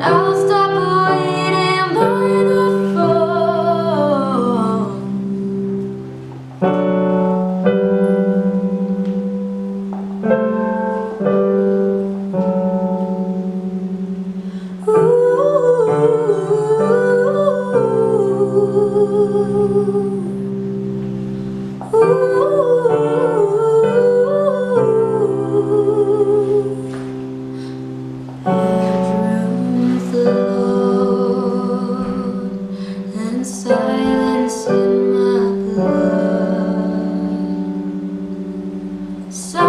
I'll stop silence in my blood. Sorry,